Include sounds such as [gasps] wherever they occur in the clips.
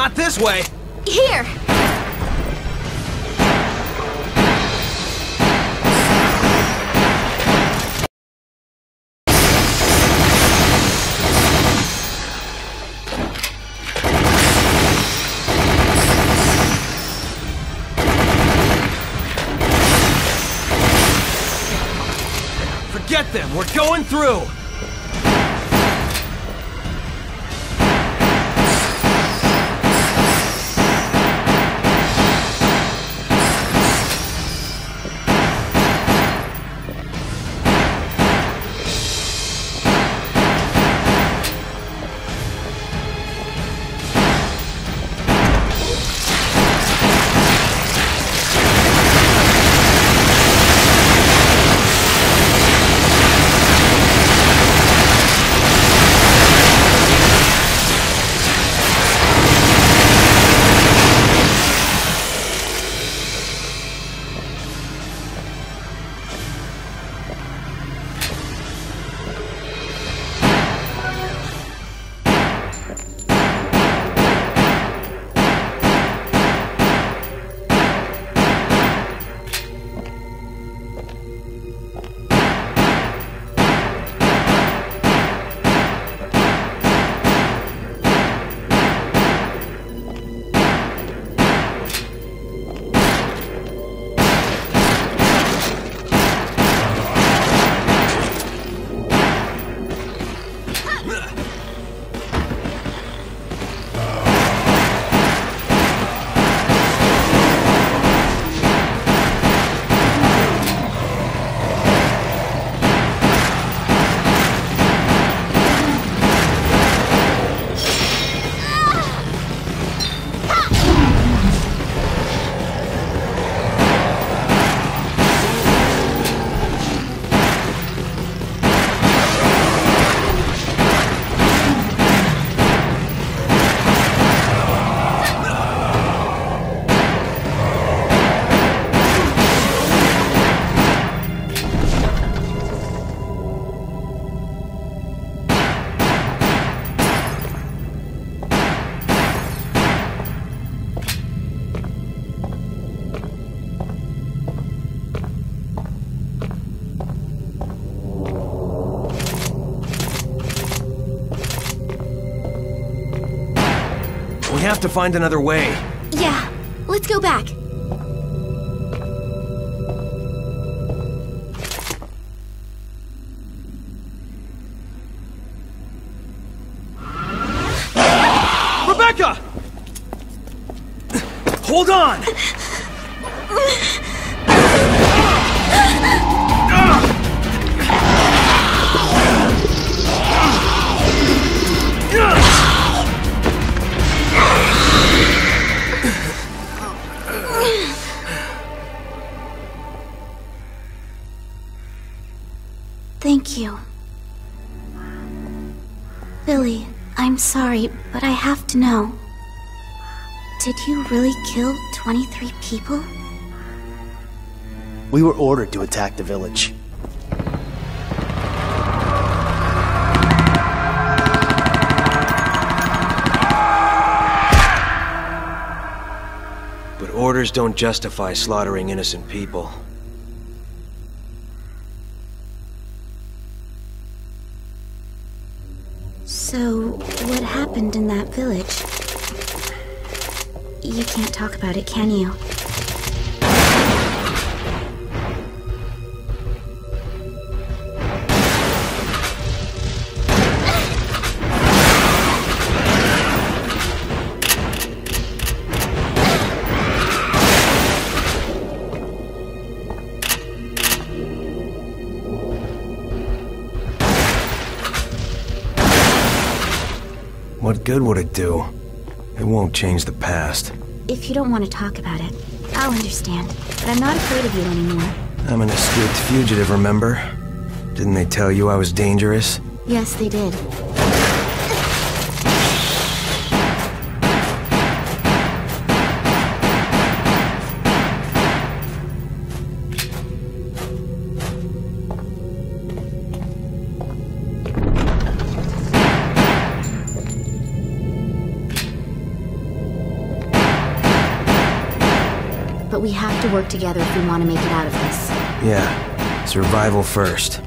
Not this way! Here! Forget them! We're going through! Have to find another way. Yeah, let's go back. Rebecca! Hold on! Billy, I'm sorry, but I have to know. Did you really kill 23 people? We were ordered to attack the village. But orders don't justify slaughtering innocent people. Happened in that village? You can't talk about it, can you? Good would it do? It won't change the past. If you don't want to talk about it, I'll understand. But I'm not afraid of you anymore. I'm an escaped fugitive, remember? Didn't they tell you I was dangerous? Yes, they did. But we have to work together if we want to make it out of this. Yeah, survival first.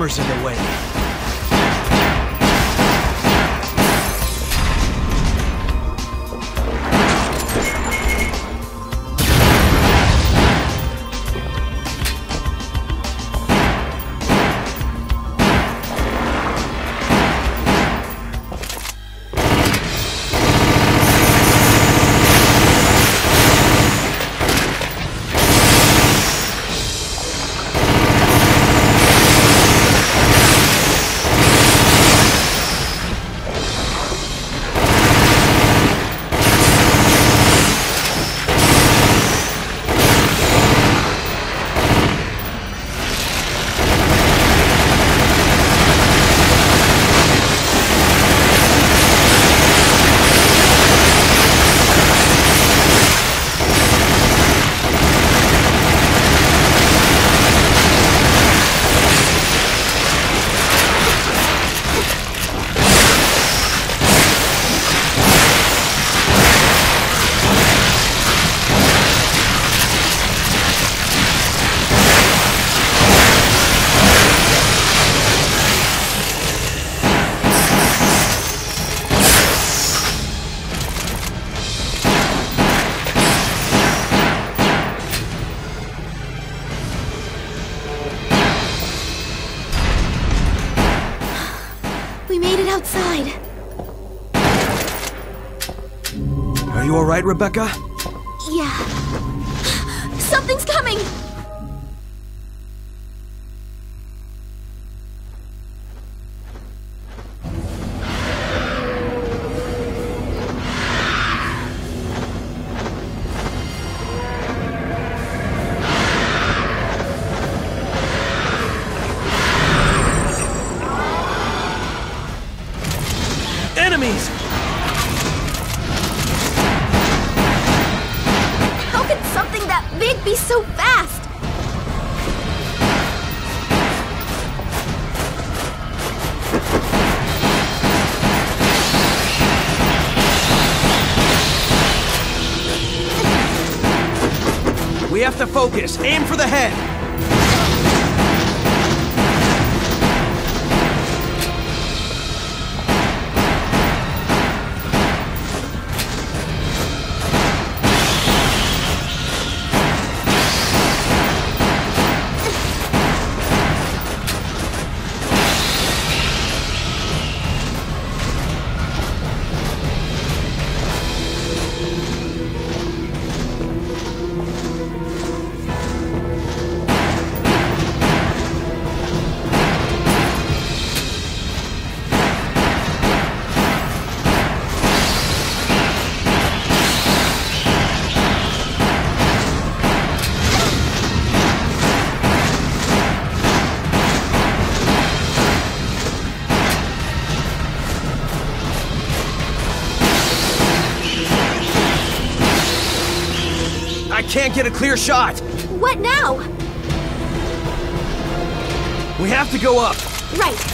The in the way. Outside. Are you alright, Rebecca? Yeah. [gasps] Something's coming! Enemies! How could something that big be so fast? We have to focus. Aim for the head. Can't get a clear shot. What now? We have to go up. Right.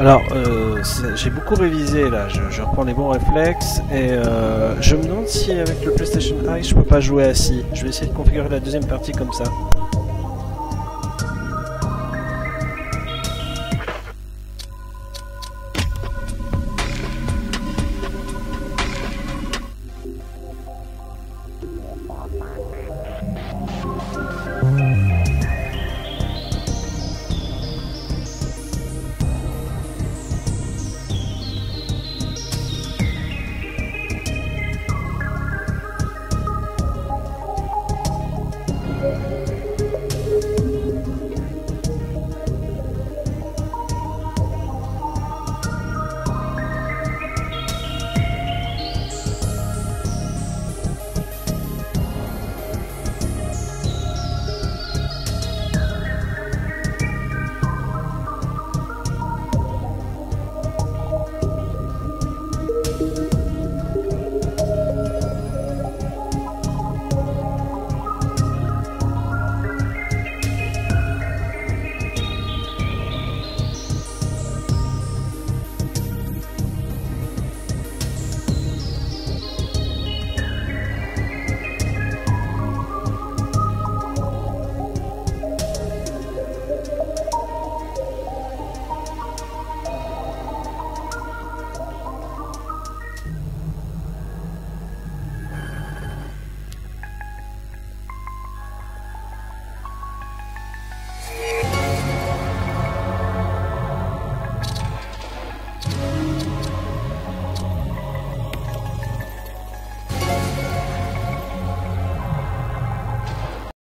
Alors, euh, j'ai beaucoup révisé là, je, je reprends les bons réflexes et euh, je me demande si avec le PlayStation Eye je peux pas jouer assis. Je vais essayer de configurer la deuxième partie comme ça.